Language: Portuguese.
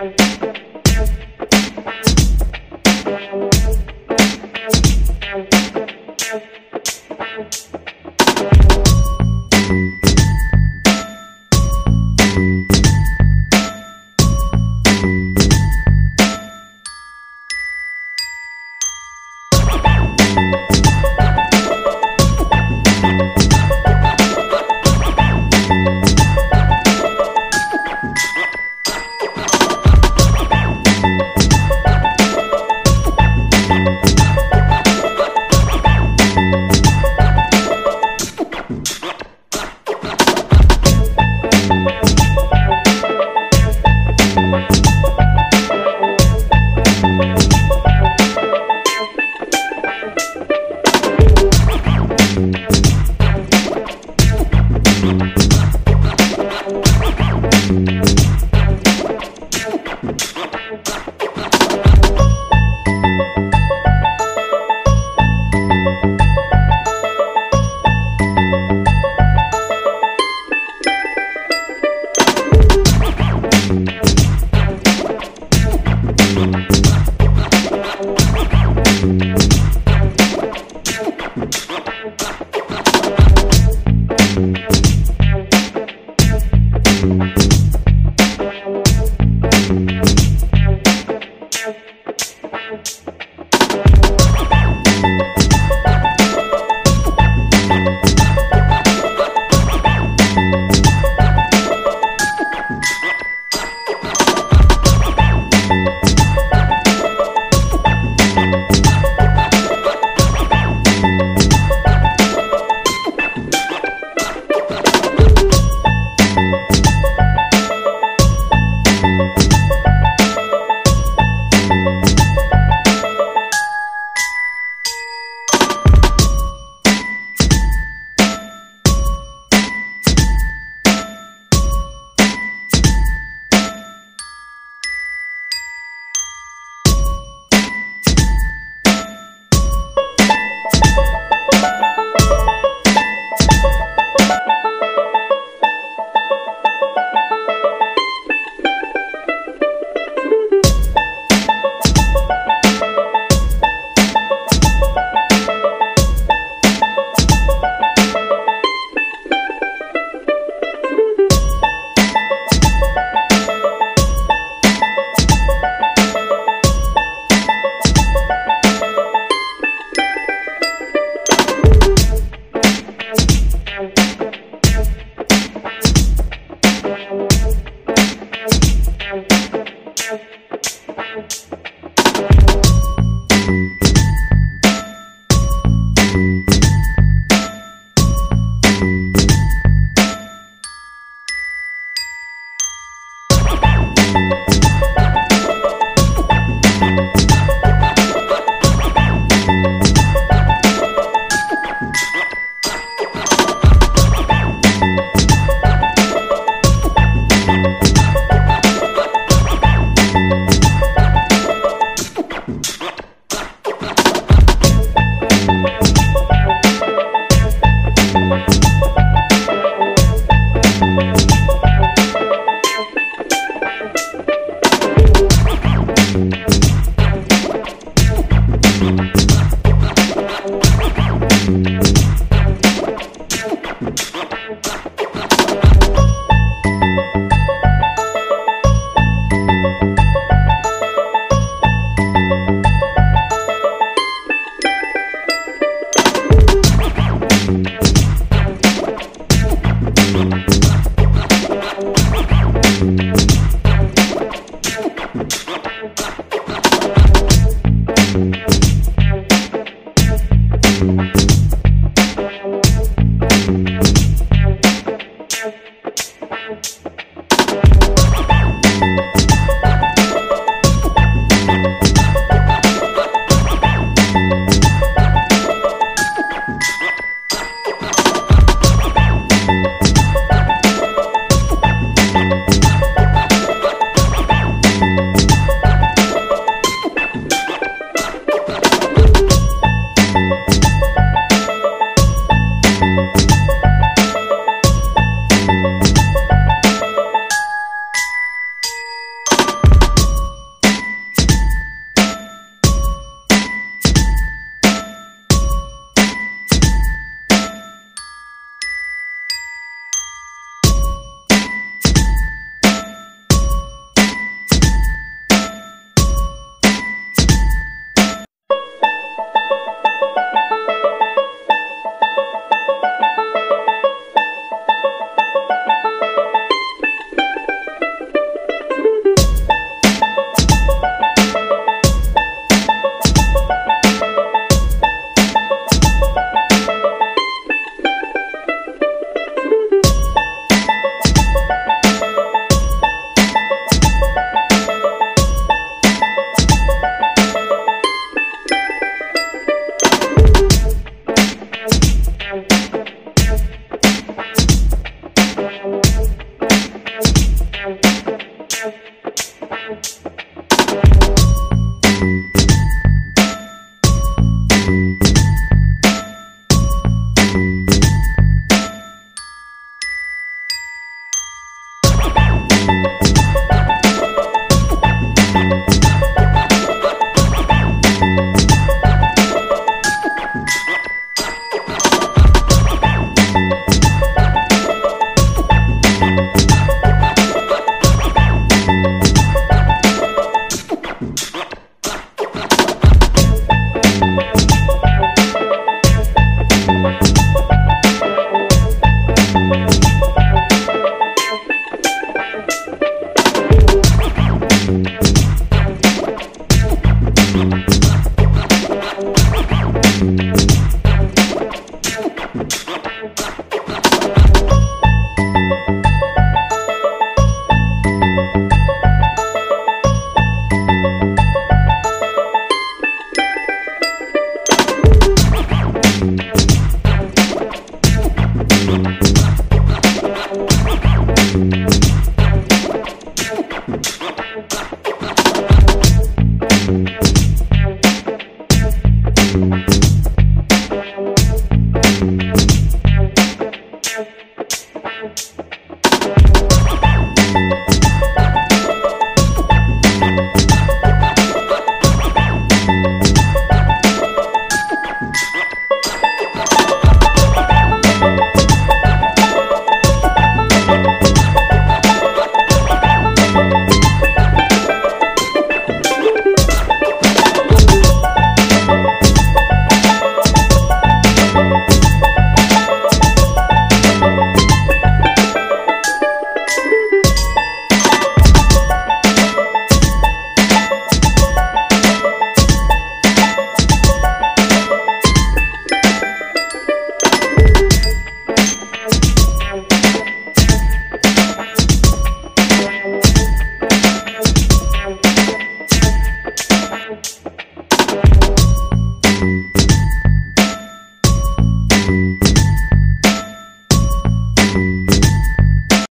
Música